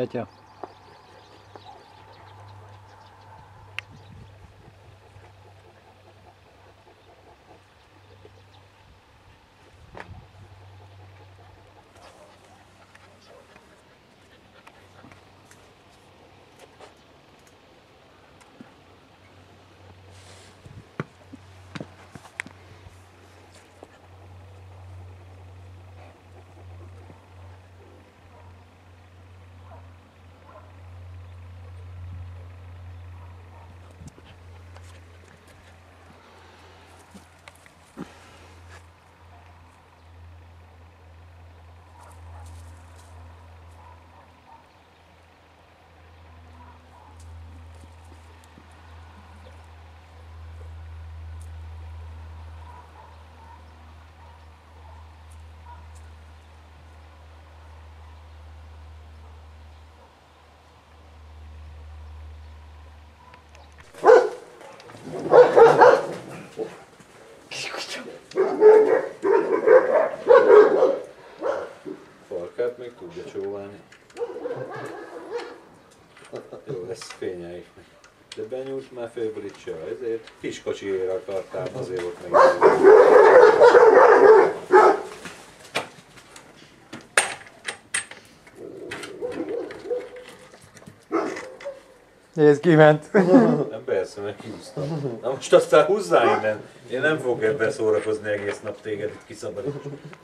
Петя. Még tudja csóválni. Jó, lesz fényeljük meg. De benyúlt már főbritse, ezért kiskocsiért akartál, azért volt meg. Nézd, kiment. Nem persze, meg húztam. Na most aztán húzzál innen. Én nem fogok ebben szórakozni egész nap téged itt kiszabadítani.